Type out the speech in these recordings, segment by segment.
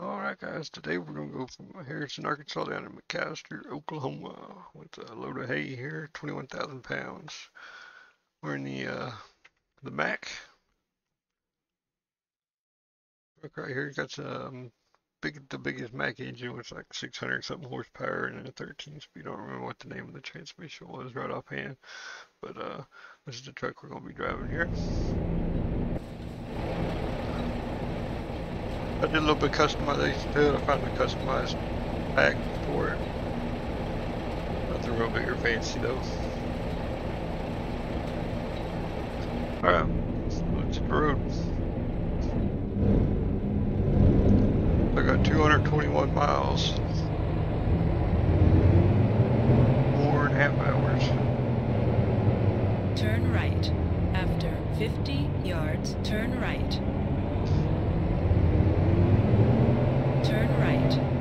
Alright guys, today we're going to go from Harrison, Arkansas down to McAlester, Oklahoma with a load of hay here, 21,000 pounds. We're in the, uh, the Mack. Look right here, got some big, the biggest Mack engine with like 600 something horsepower and a 13 speed. I don't remember what the name of the transmission was right offhand, but uh, this is the truck we're going to be driving here. I did a little bit of customization to it. I found a customized pack for it. Nothing real big or fancy though. Alright, let's hit the road. I got 221 miles. Four and a half hours. Turn right. After 50 yards, turn right. Turn right.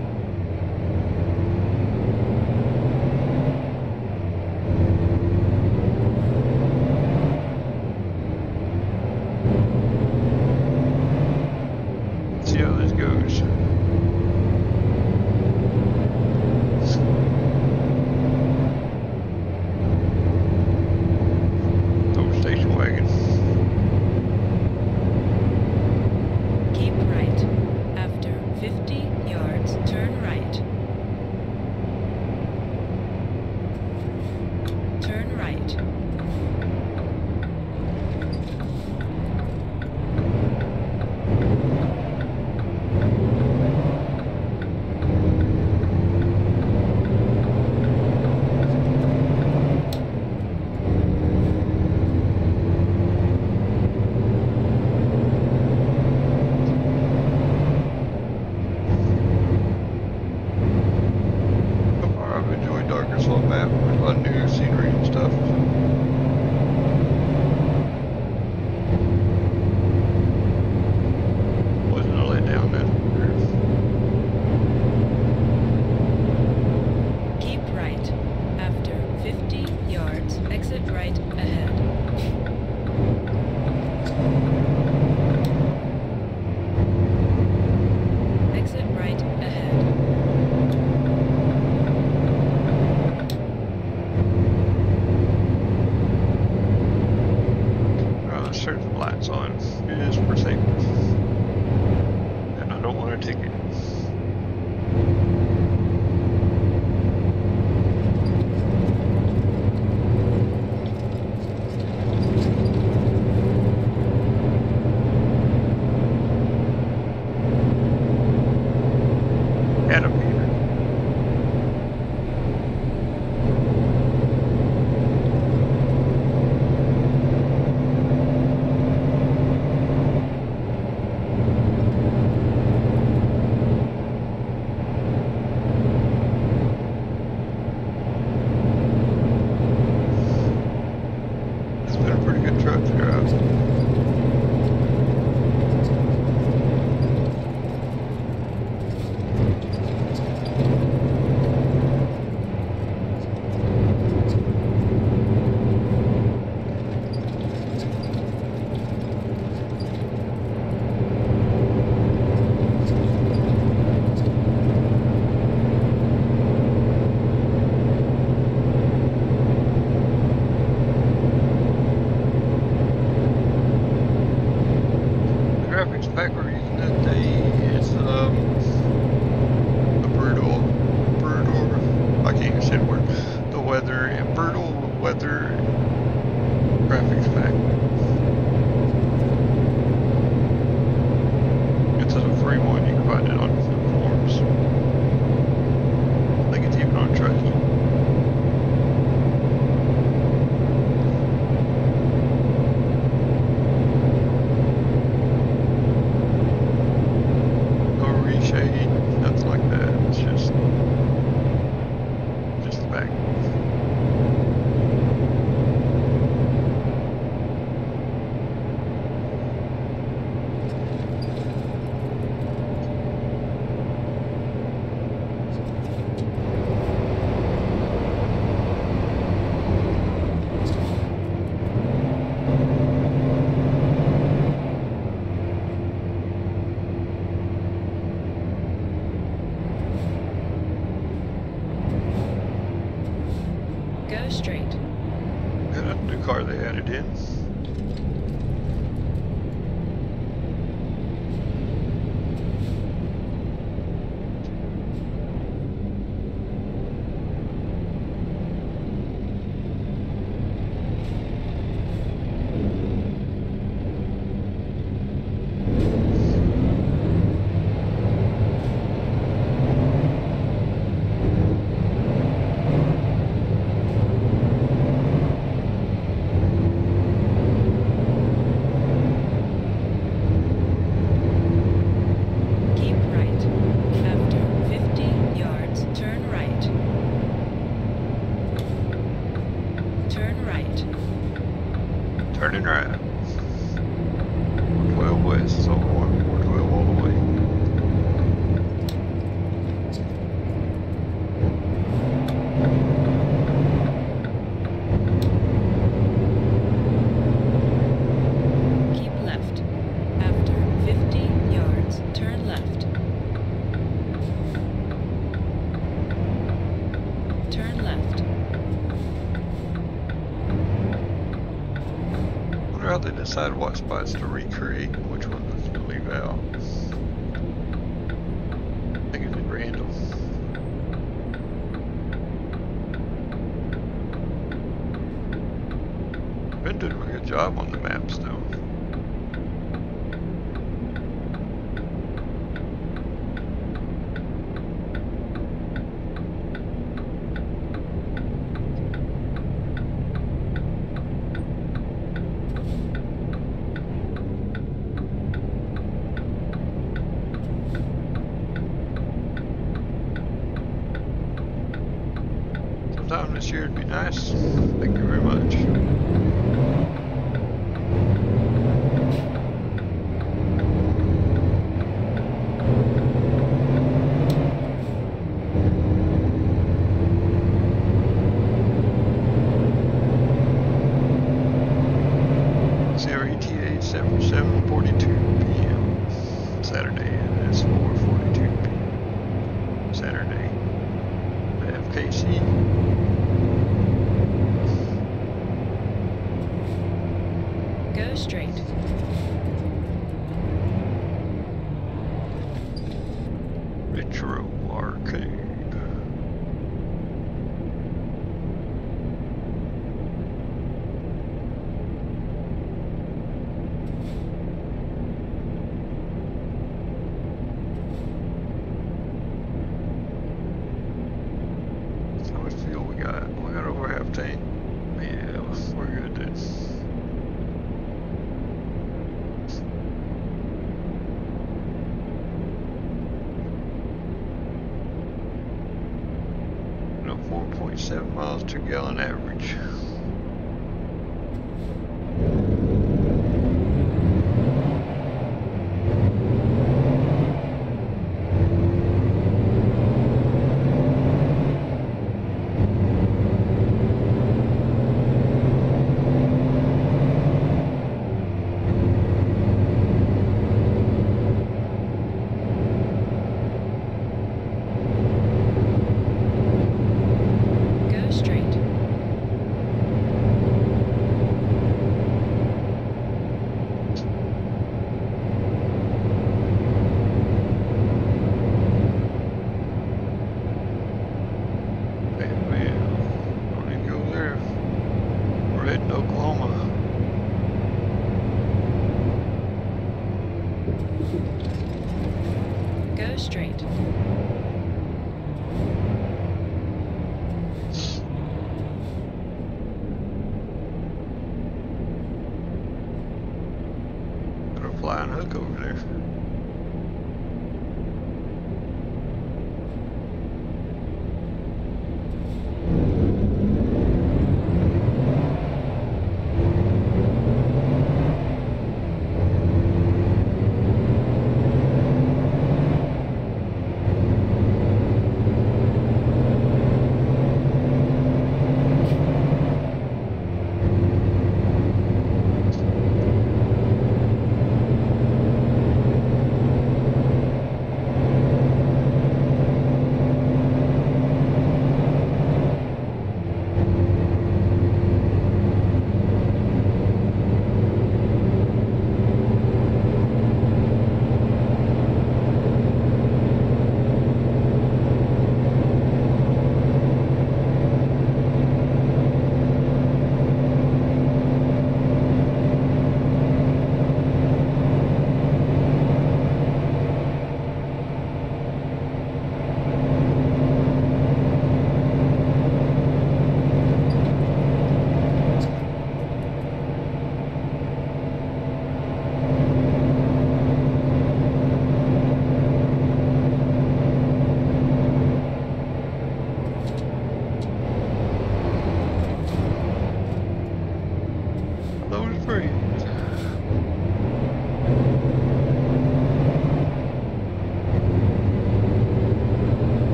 turning around. sidewalk spots to recreate sometime this year would be nice. Thank you very much. seven miles to gallon average. go over there.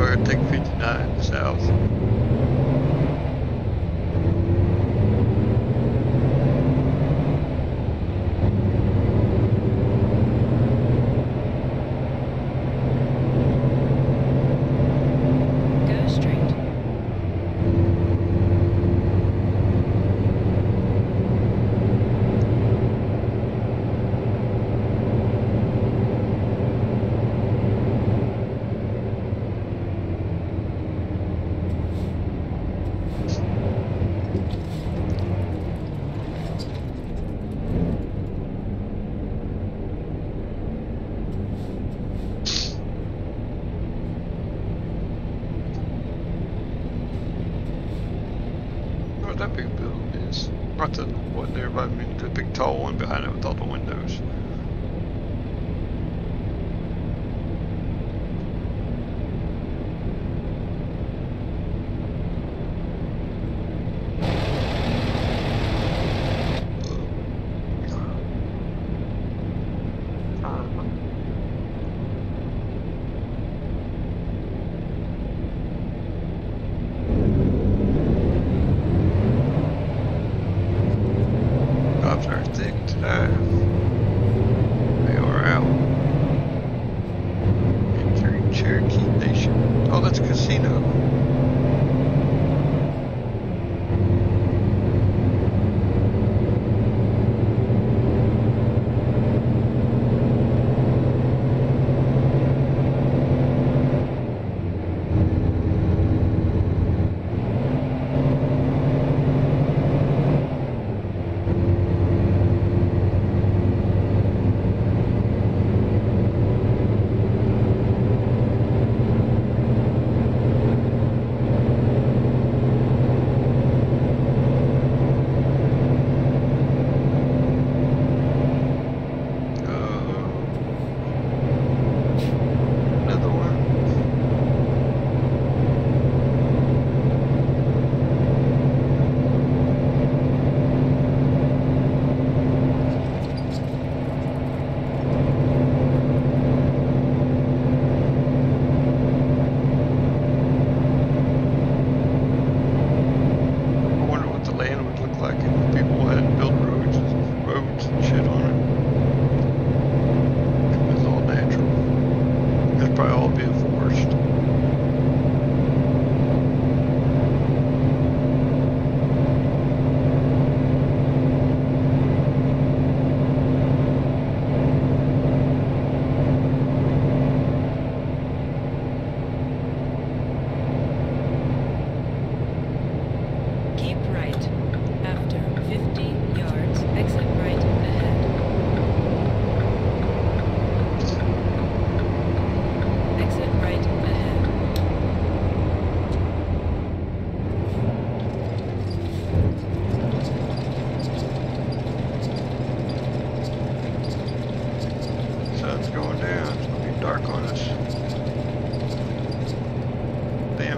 or take 59 south.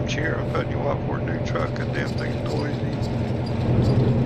damn chair. I'm putting you up a new truck and damn thing's noisy.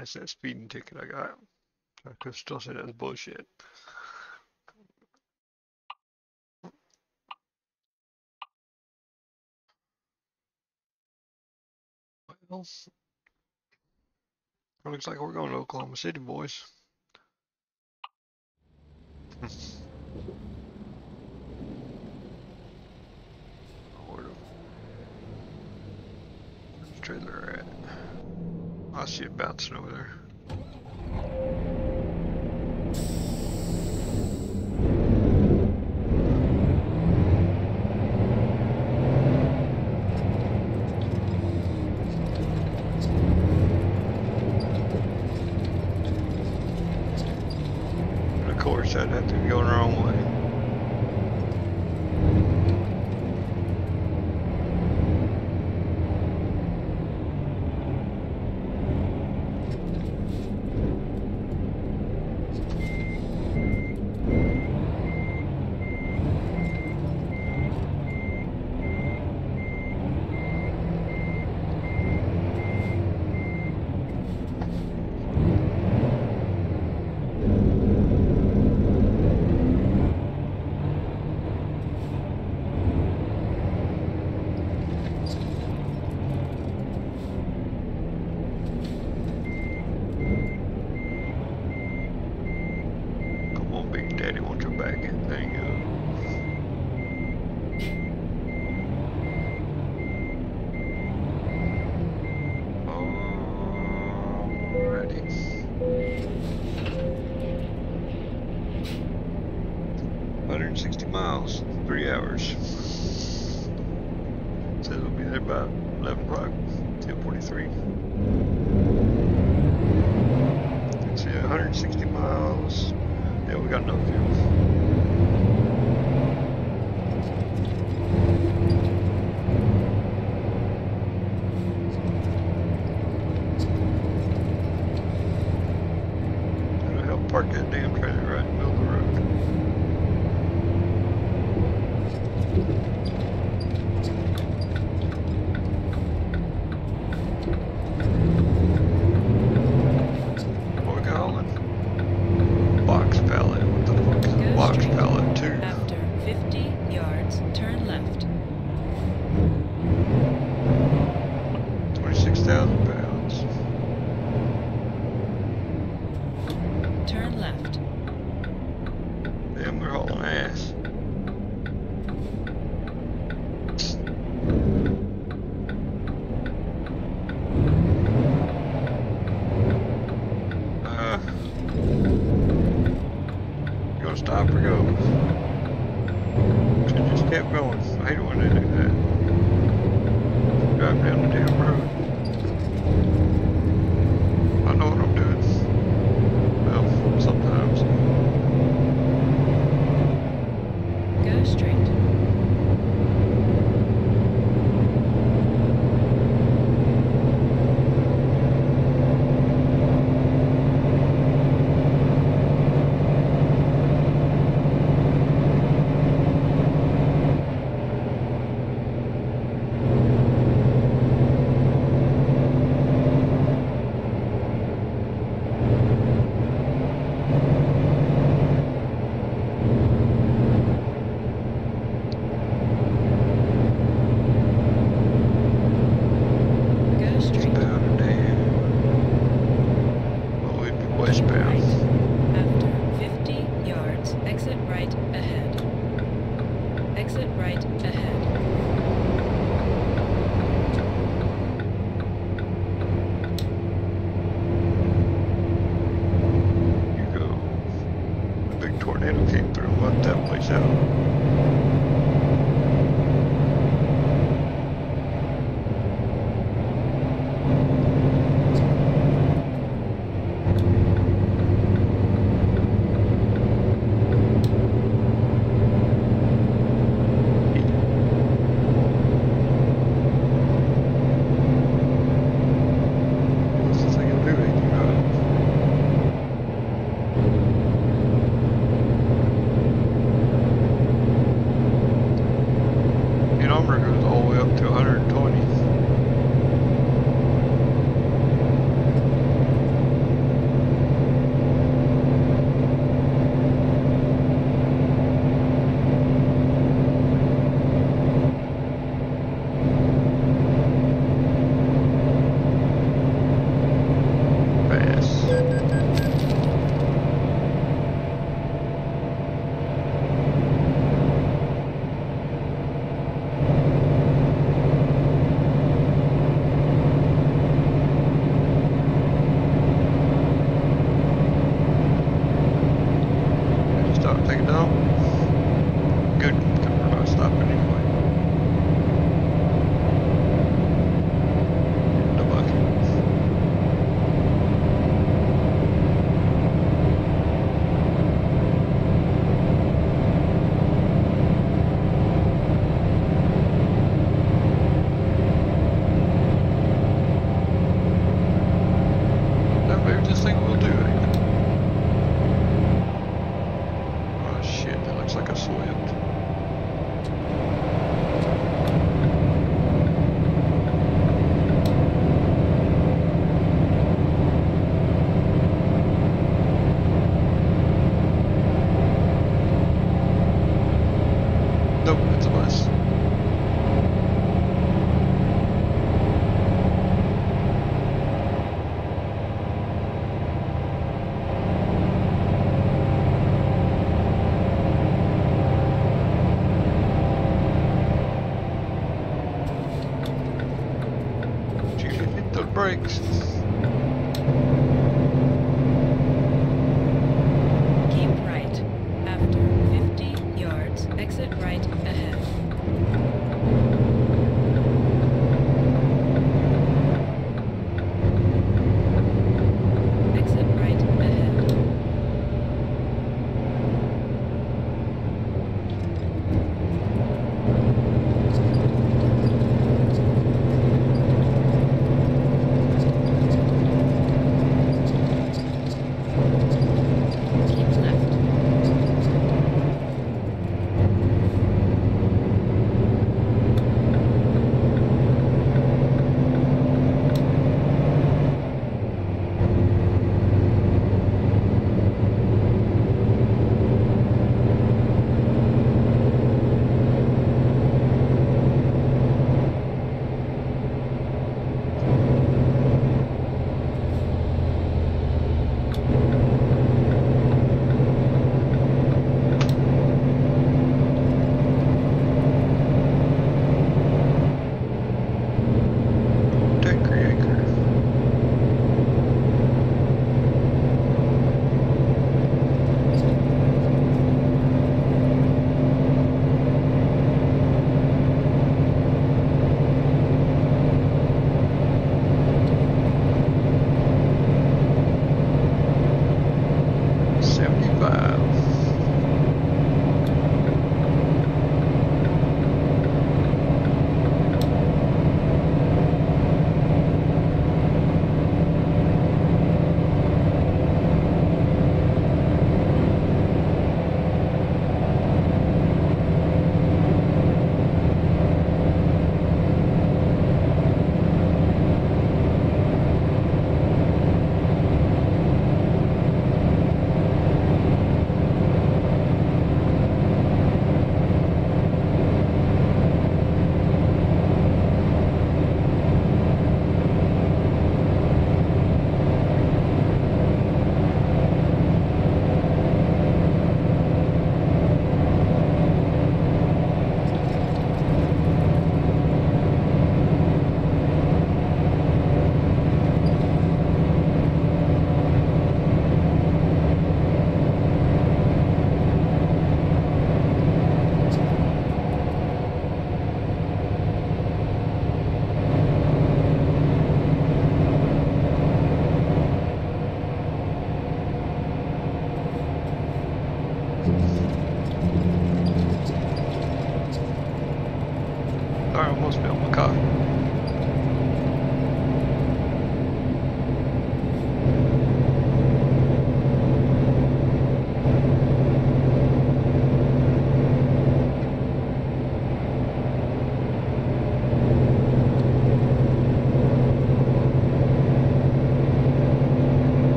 That's that speeding ticket I got. I could still say that's bullshit. Well, looks like we're going to Oklahoma City, boys. Where's the trailer at? I see it bouncing over there.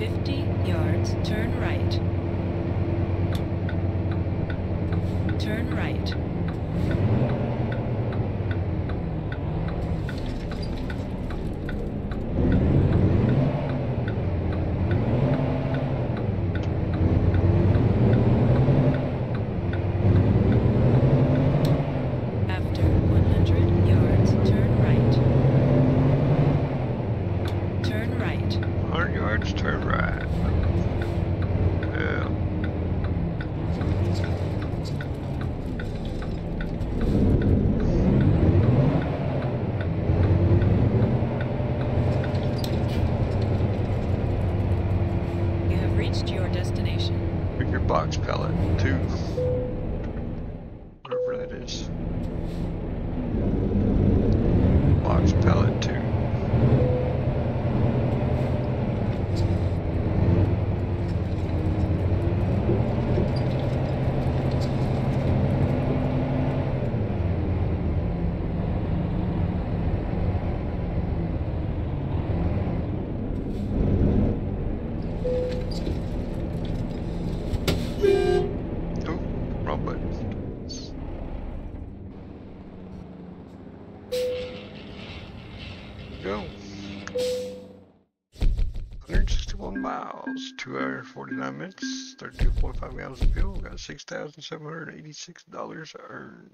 50 yards, turn right. Turn right. After 100 yards, turn right. Turn right. 100 yards, turn right. Yeah. You have reached your destination. Pick your box pallet, two. Whatever that is. Box pallet, two. Oh, wrong button. Go. 161 2 hours 49 minutes, 32.5 gallons of fuel, got $6,786 earned.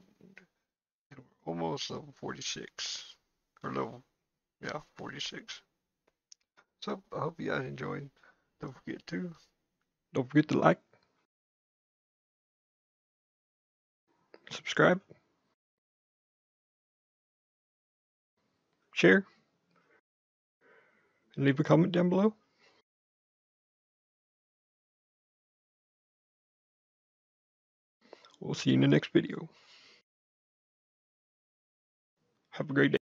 And we're almost level 46. Or level, yeah, 46. So, I hope you guys enjoyed. Don't forget to Don't forget to like, subscribe, share, and leave a comment down below. We'll see you in the next video. Have a great day.